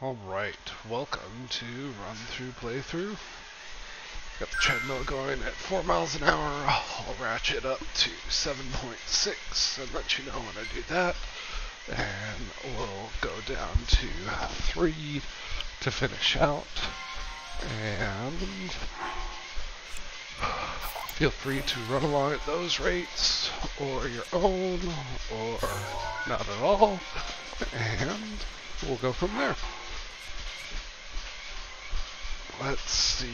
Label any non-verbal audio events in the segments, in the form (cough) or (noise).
Alright, welcome to Run Through Playthrough. Got the treadmill going at 4 miles an hour. I'll ratchet up to 7.6 and let you know when I do that. And we'll go down to 3 to finish out. And feel free to run along at those rates or your own or not at all. And we'll go from there. Let's see.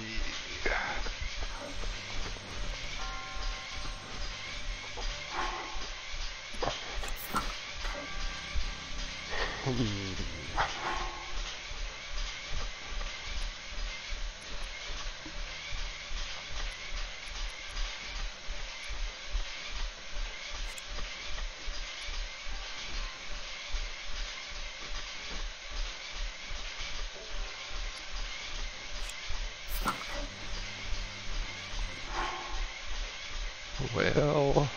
(laughs) Well,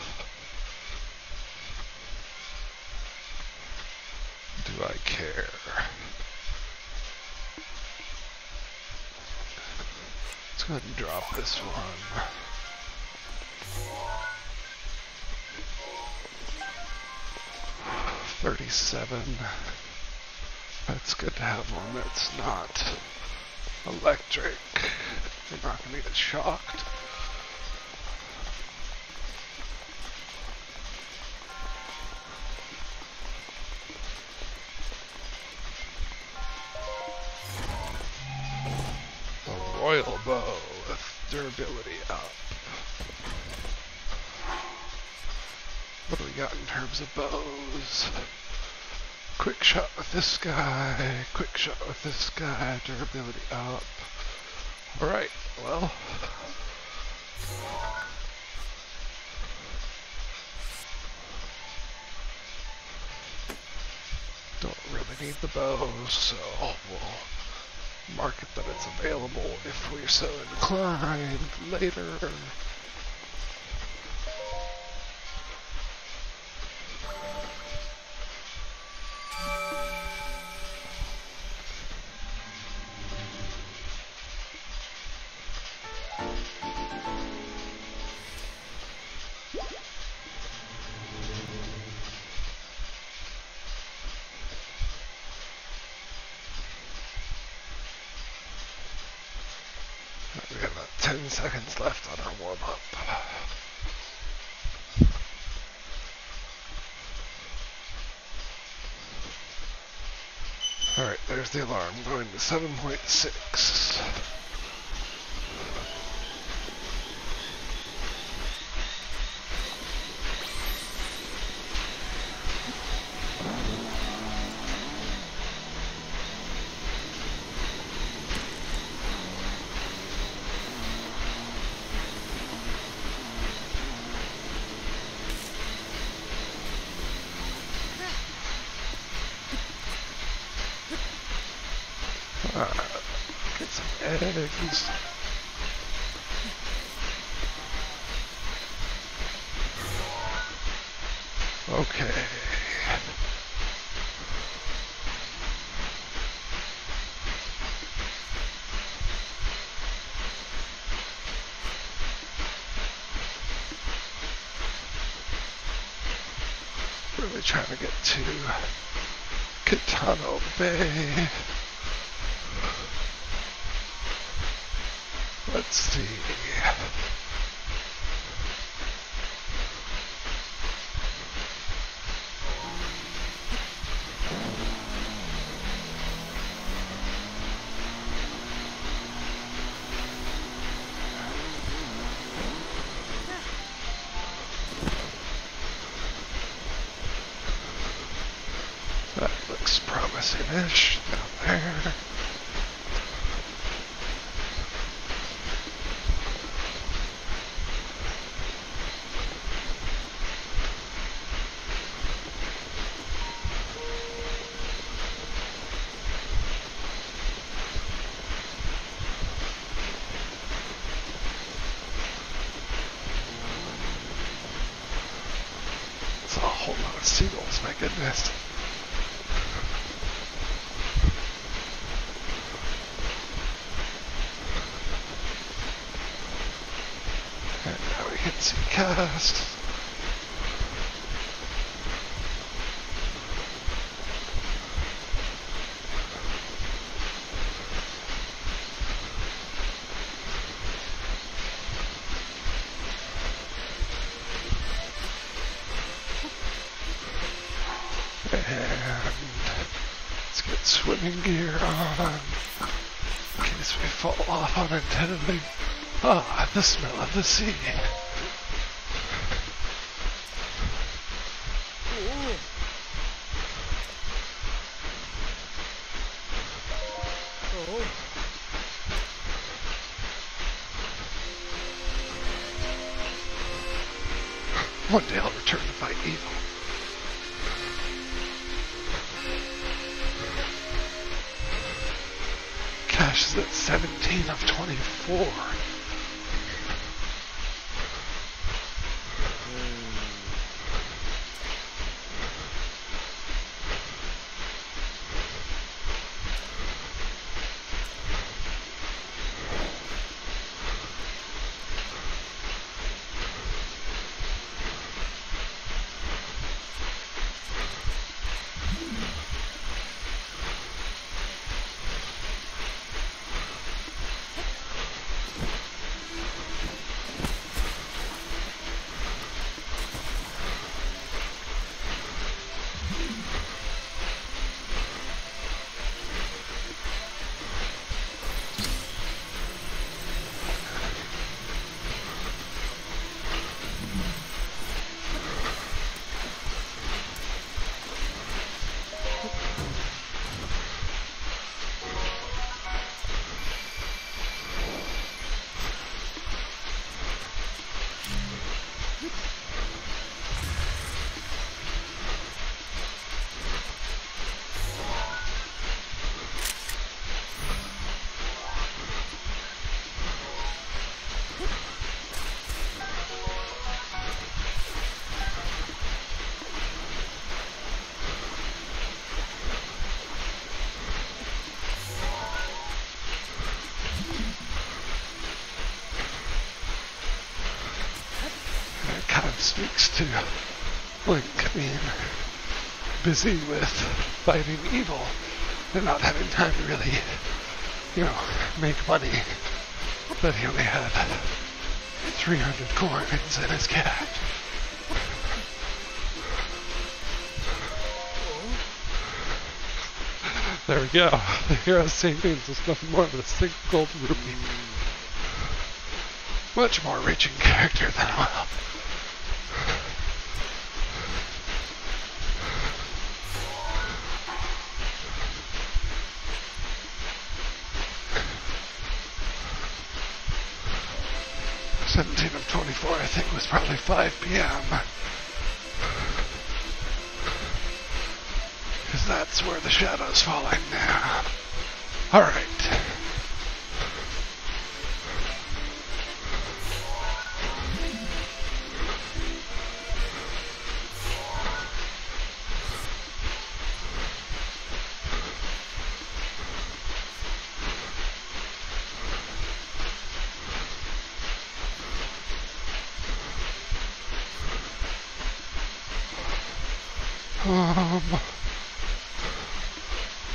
do I care? Let's go ahead and drop this one. Thirty-seven. That's good to have one that's not electric. You're not to get shocked. Royal bow durability up. What do we got in terms of bows? Quick shot with this guy, quick shot with this guy, durability up. Alright, well. Don't really need the bows, so we'll mark it that it's available if we're so inclined later. 10 seconds left on our warm up. Alright, there's the alarm going to 7.6. Uh, get some eggs. Okay. Really trying to get to Kitano Bay. Let's see. goodness, my goodness. And now we get to Kass. Unintendedly. Ah, the smell of the sea. One day I'll return Cash 17 of 24. Speaks to Link being busy with fighting evil and not having time to really, you know, make money. But he only had 300 coins in his cache. There we go. The hero savings is nothing more than a single gold rupee. Much more rich in character than well. Seventeen of twenty-four, I think, was probably five p.m. Because that's where the shadow's falling now. All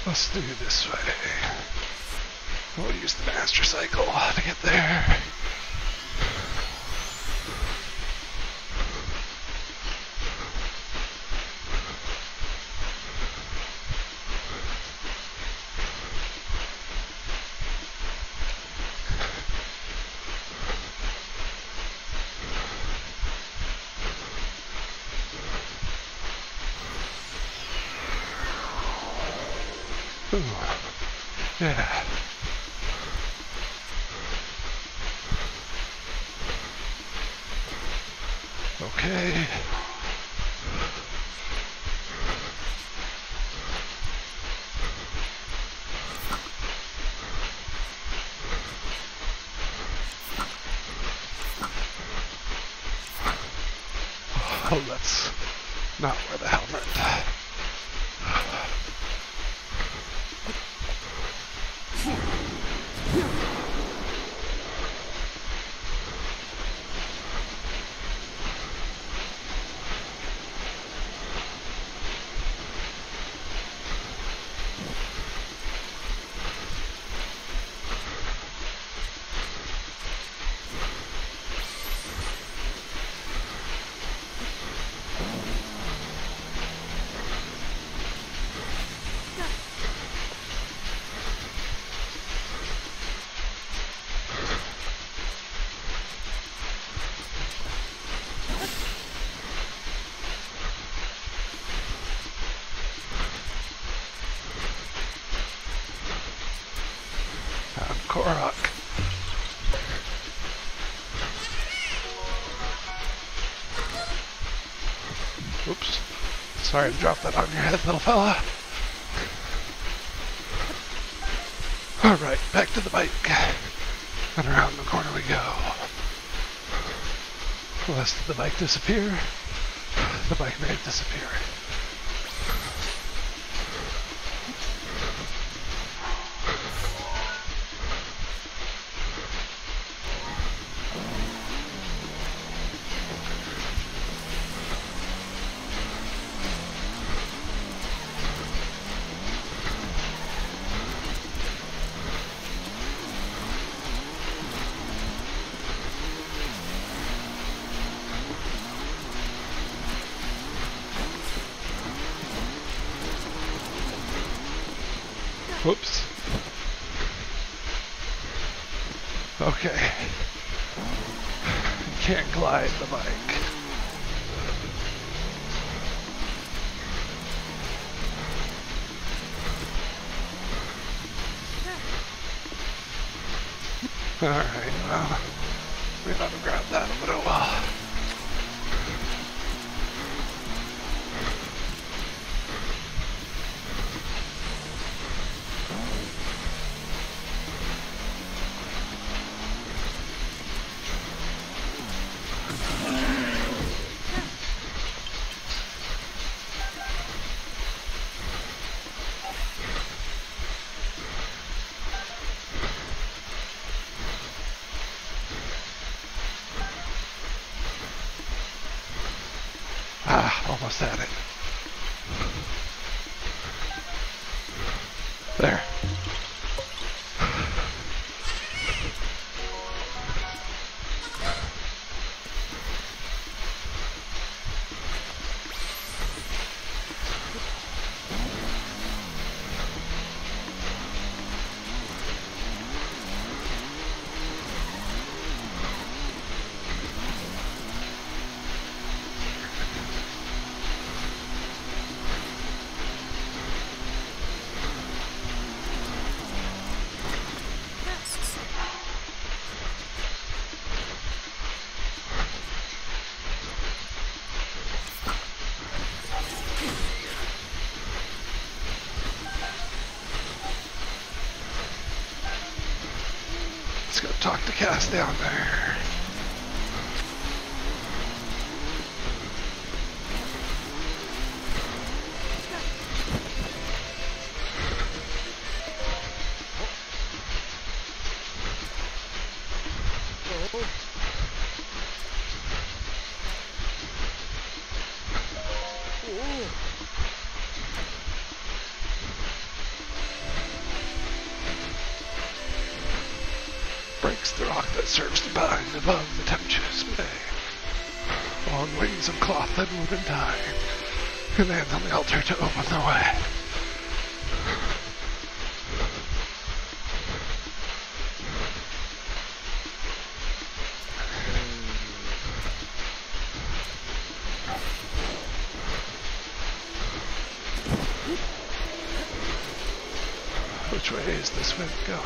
let's do this way. We'll use the master cycle to get there. Okay. Oh, that's not where the helmet. Korok. Oops. Sorry to drop that on your head, little fella. Alright, back to the bike. And around the corner we go. Lest the bike disappear, the bike may disappear. Whoops. Okay. Can't glide the bike. Alright, well, we ought to grab that, but oh well. Ah, almost had it. There. Let's go talk to Kass down there.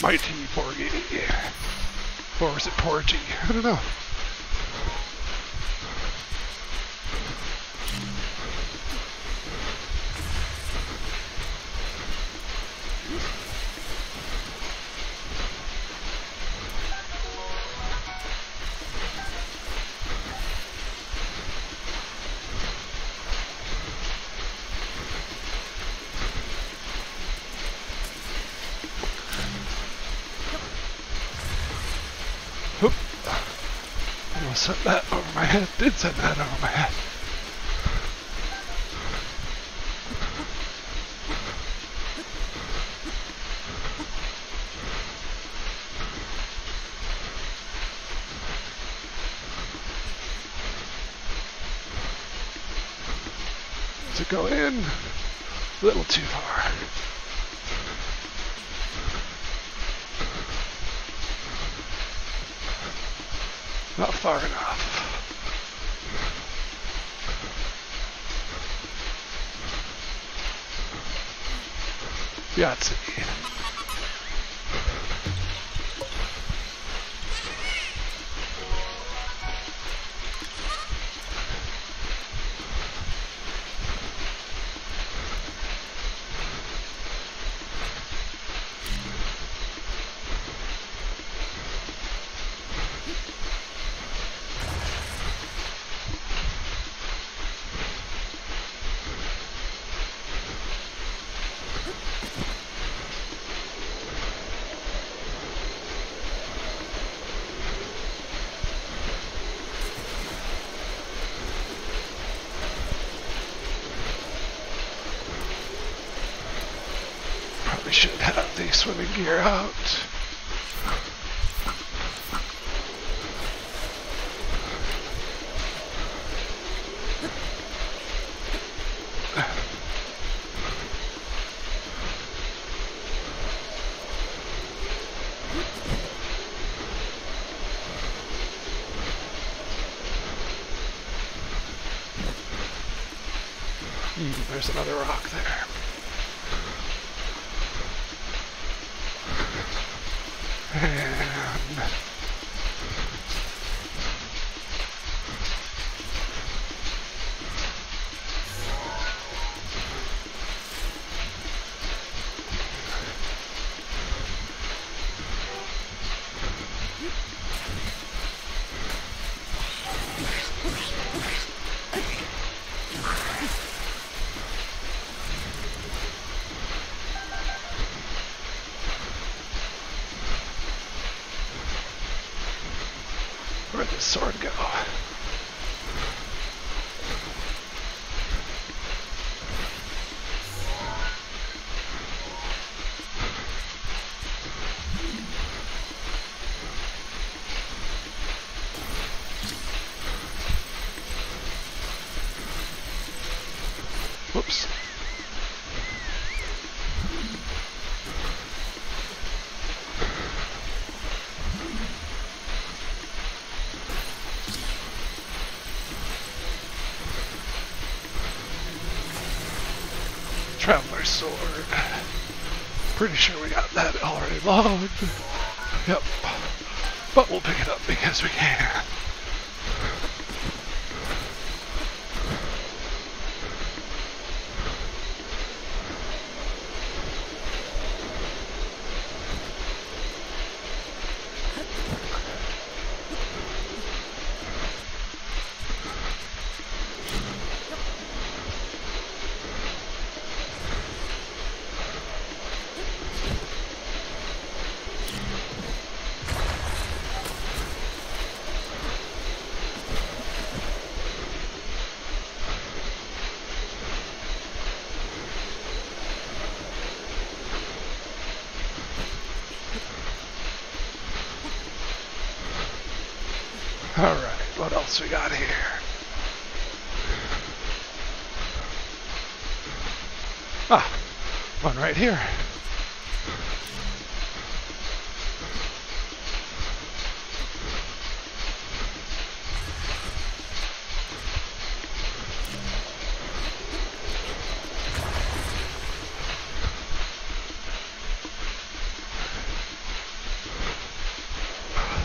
Mighty Porgy. Or is it Porgy? I don't know. Sent that over my head. Did send that over my head. To go in, a little too far. Not far enough. Yahtzee. Probably should have the swimming gear out. There's another rock there. Where'd the sword go? Whoops. Sword. Pretty sure we got that already logged. Yep. But we'll pick it up because we can. Alright, what else we got here? Ah, one right here.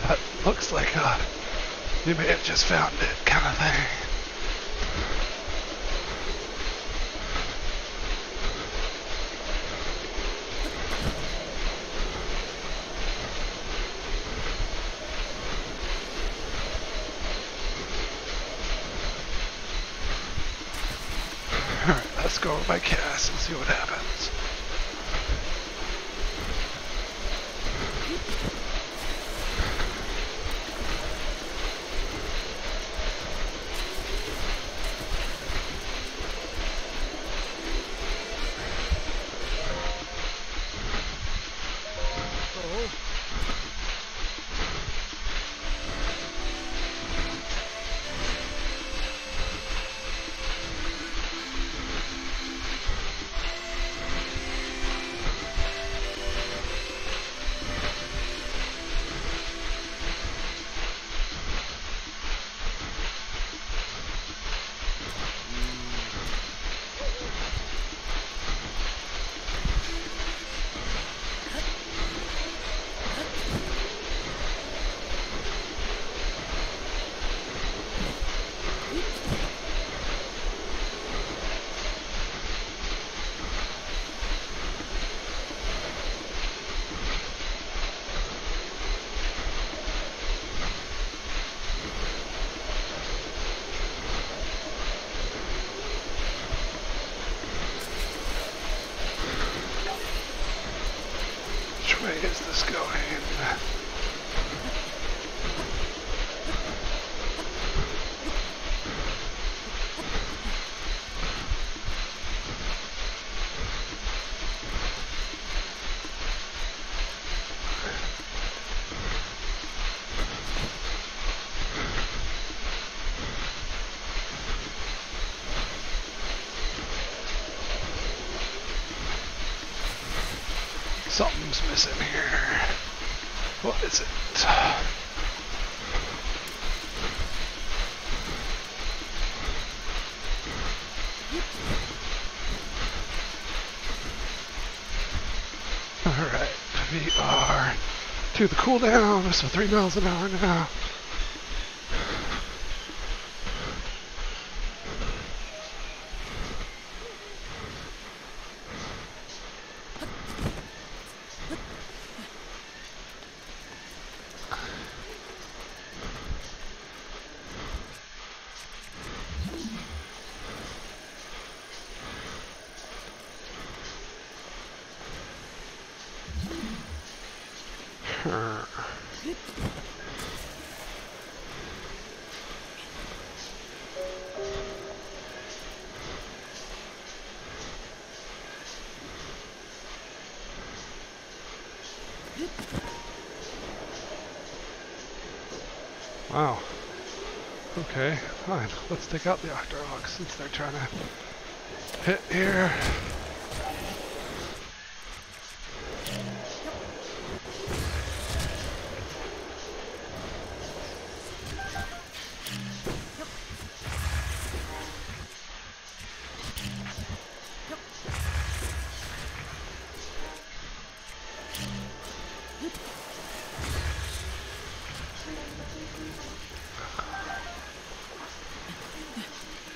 That looks like a you may have just found it kind of thing. Alright, let's go over my Kass and see what happens. Something's missing here. What is it? Alright, we are to the cooldown, so three miles an hour now. Wow. Okay, fine. Let's take out the Octoroks since they're trying to hit here.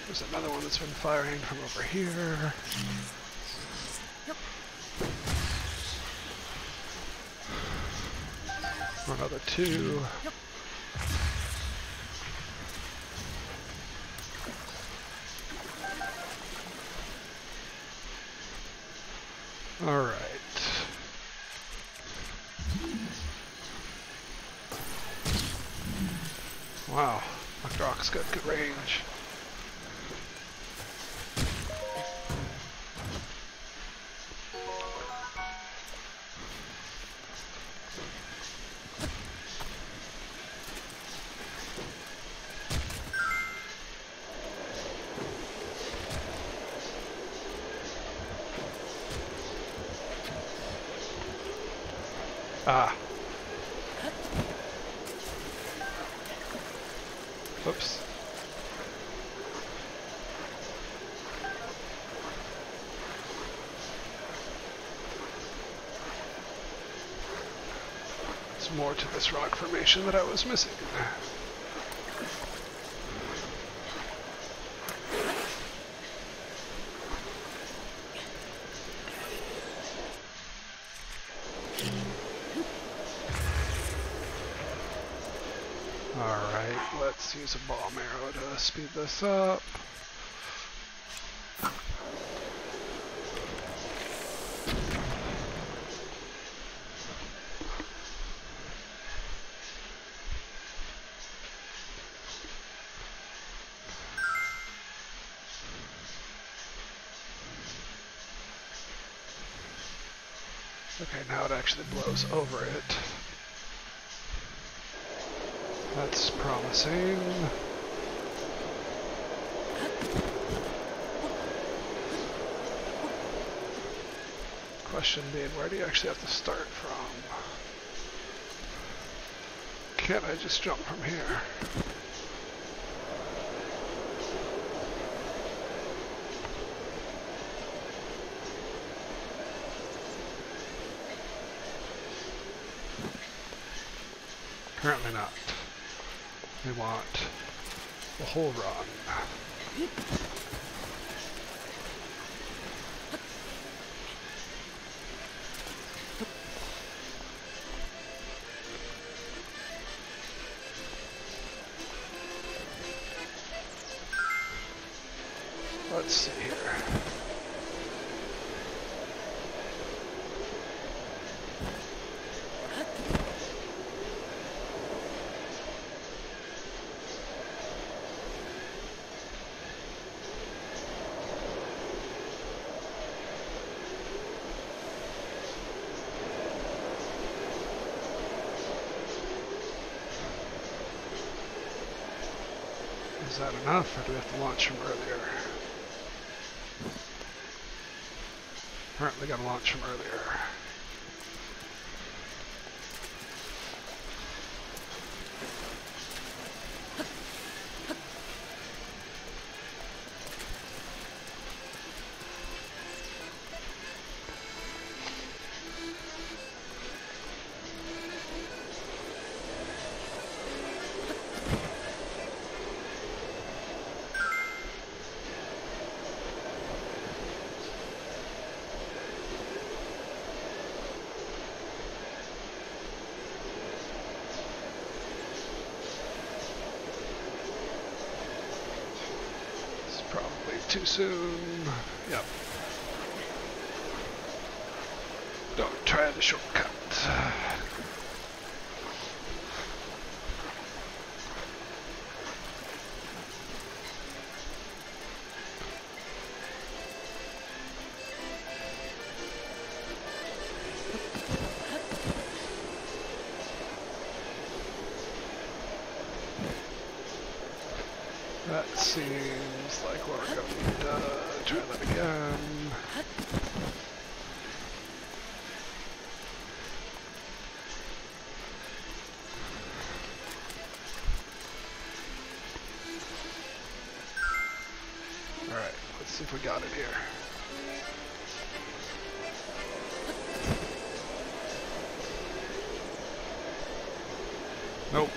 There's another one that's been firing from over here. Yep. Another two. All Oops. There's more to this rock formation that I was missing. Alright, let's use a bomb arrow to speed this up. Okay, now it actually blows over it. That's promising. Question being, where do you actually have to start from? Can't I just jump from here? Apparently not. We want the whole run. Is that enough, or do we have to launch from earlier? Apparently gotta launch from earlier. Too soon. Yep. Don't try the shortcut. Nope.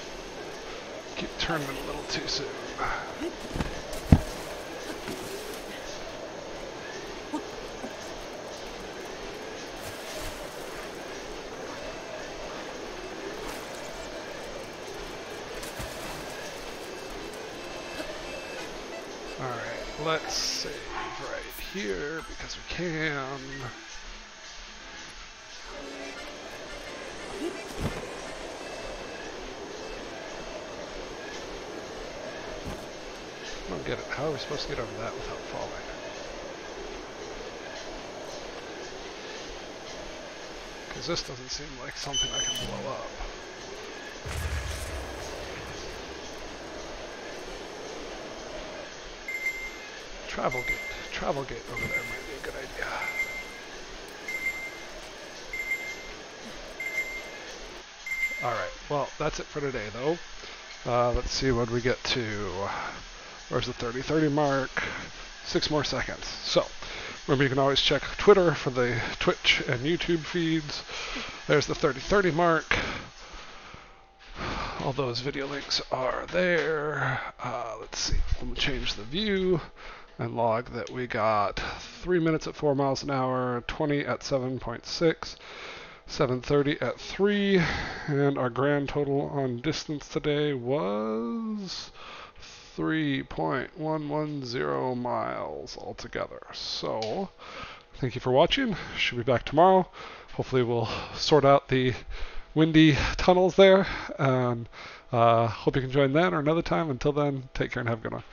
Keep turning a little too soon. Alright, let's save right here because we can. Supposed to get over that without falling? Because this doesn't seem like something I can blow up. Travel gate. Travel gate over there might be a good idea. Alright, well, that's it for today, though. Uh, let's see what we get to. Where's the 30-30 mark? Six more seconds. So, remember you can always check Twitter for the Twitch and YouTube feeds. There's the 30-30 mark. All those video links are there. Uh, let's see. Let me change the view and log that we got 3 minutes at 4 miles an hour, 20 at 7.6, 7.30 at 3, and our grand total on distance today was 3.110 miles altogether. So, thank you for watching. Should be back tomorrow. Hopefully we'll sort out the windy tunnels there. And uh, hope you can join then or another time. Until then, take care and have a good one.